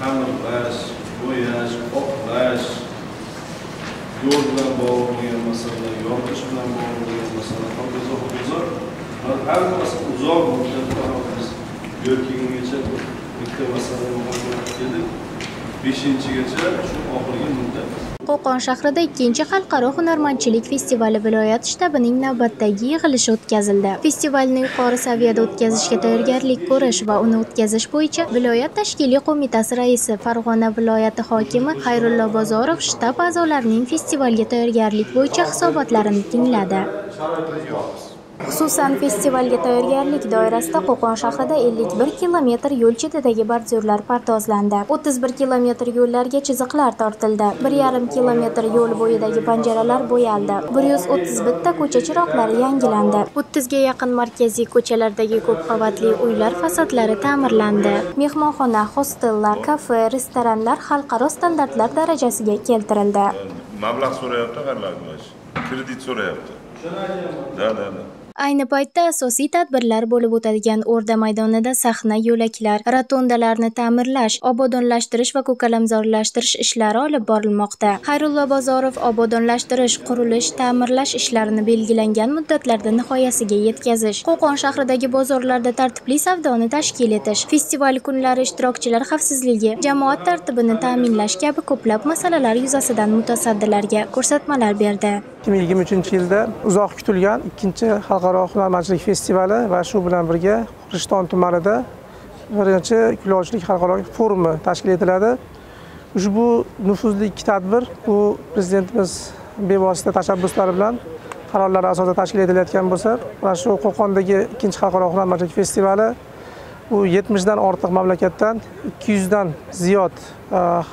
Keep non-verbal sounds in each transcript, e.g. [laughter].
ta'mirlash bo'yash oqlash yo'l bilan bog'liq bo'lgan masalalar yoritish bilan bog'liq bo'lgan masalalar hokazo hokazo har uzoq muddatda yoki yo'l bitta masalani muhokama beshinchigacha shu oxirgi muddat Qo'qon shahrida ikkinchi xalqaro hunarmandchilik festivali viloyat shtabining navbatdagi yig'ilishi o'tkazildi. Festivalni yuqori saviyada o'tkazishga tayyorgarlik ko'rish va uni o'tkazish bo'yicha viloyat tashkiliy qo'mitasi raisi Farg'ona viloyati hokimi Xayrullo Bozorov shtab a'zolarining festivalga tayyorgarlik bo'yicha hisobotlarini tingladi. Xususan, festivalga tayyorgarlik doirasida Qo'qon shahrida 51 kilometr yo'l chetidagi bordyurlar pardozlandi. 31 kilometr yo'llarga chiziqlar tortildi. 1,5 kilometr yo'l bo'yidagi panjaralar bo'yaldi. 131 ta ko'cha chiroqlari yangilandi. 30 ga yaqin markaziy ko'chalardagi ko'p qavatli uylar fasadlari ta'mirlandi. Mehmonxona, hostellar, kafe, restoranlar xalqaro standartlar darajasiga keltirildi. mablag' so'rayapti qarlar kredit so'rayapti да да да Ayni paytda asosiy tadbirlar bo'lib o'tadigan O'rda maydonida sahna, yo'laklar, rotondalarni ta'mirlash, obodonlashtirish va ko'kalamzorlashtirish ishlari olib borilmoqda. Xayrullo Bozorov obodonlashtirish, qurilish, ta'mirlash ishlarini belgilangan muddatlarda nihoyasiga yetkazish, Qo'qon shahridagi bozorlarda tartibli savdoni tashkil etish, festival kunlari ishtirokchilar xavfsizligi, jamoat tartibini ta'minlash kabi ko'plab masalalar yuzasidan mutasaddilarga ko'rsatmalar berdi. 2023 yilda uzoq kutilgan ikkinchi xalqaro hunarmandchilik festivali va shu bilan birga rishton tumanida birinchi kulolchilik xalqaro forumi tashkil etiladi. Ushbu nufuzli ikki tadbir bu prezidentimiz bevosita tashabbuslari bilan qarorlari asosida tashkil etilayotgan bo'lsa mana shu qo'qondagi ikkinchi xalqaro hunarmandchilik festivali bu yetmishdan ortiq mamlakatdan ikki yuzdan ziyod eh,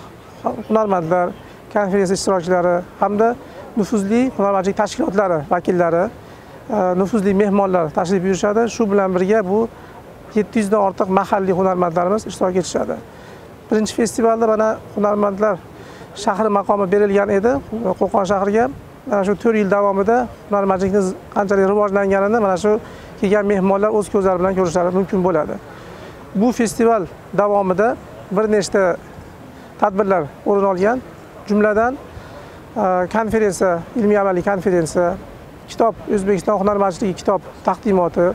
hunarmandlar konferensiya ishtirokchilari hamda nufuzli hunarmandchilik tashkilotlari vakillari e, nufuzli mehmonlar tashrif buyurishadi. Shu bilan birga bu yetti yuzdan ortiq mahalliy hunarmandlarimiz ishtirok etishadi. Birinchi festivalda mana hunarmandlar shahri maqomi berilgan edi qo'qon shahriga. Mana shu to'rt yil davomida hunarmandchilikni qanchalik rivojlanganini mana shu kelgan mehmonlar o'z ko'zlari bilan ko'rishlari mumkin bo'ladi. Bu festival davomida bir nechta tadbirlar o'rin olgan. Jumladan konferensiya ilmiy amaliy konferensiya kitob o'zbekiston hunarmandchiligi kitob taqdimoti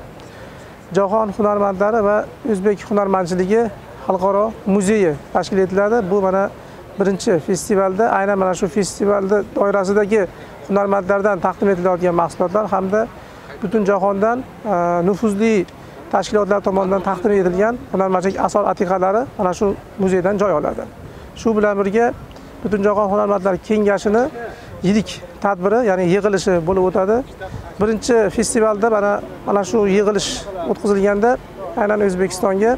jahon hunarmandlari va o'zbek hunarmandchiligi xalqaro muzeyi tashkil etiladi. Bu mana birinchi festivalda aynan mana shu festivalni doirasidagi hunarmandlardan taqdim etilayotgan mahsulotlar hamda butun jahondan e, nufuzli tashkilotlar tomonidan taqdim etilgan hunarmandchilik asor atiqalari mana shu muzeydan joy oladi. Shu bilan birga butunjahon hunarmandlar kengashini yirik tadbiri ya'ni yig'ilishi bo'lib o'tadi. Birinchi festivalda mana mana shu yig'ilish o'tkazilganda aynan o'zbekistonga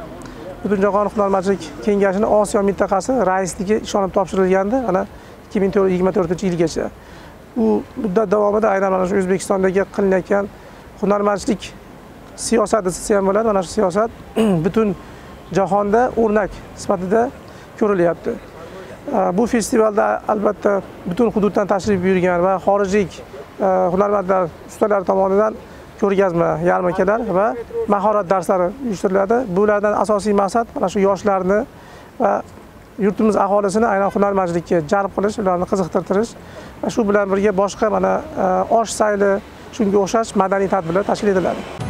butunjahon hunarmandchilik kengashini osiyo mintaqasi raisligi ishonib topshirilgandi mana ikki ming yigirma to'rtinchi yilgacha. Bu muddat davomida aynan mana shu o'zbekistondagi qilinayotgan hunarmandchilik siyosati desa ham bo'ladi. Mana shu siyosat [clears throat] butun jahonda o'rnak sifatida ko'rilyapti. Bu festivalda albatta butun hududdan tashrif buyurgan va xorijiy e, hunarmandlar ustalar tomonidan ko'rgazma yarmarkalar va mahorat darslari uyushtiriladi. Bulardan asosiy maqsad mana shu yoshlarni va yurtimiz aholisini aynan hunarmandchilikka jalb qilish ularni qiziqtirtirish va shu bilan birga boshqa mana e, osh sayli shunga o'xshash madaniy tadbirlar tashkil etiladi.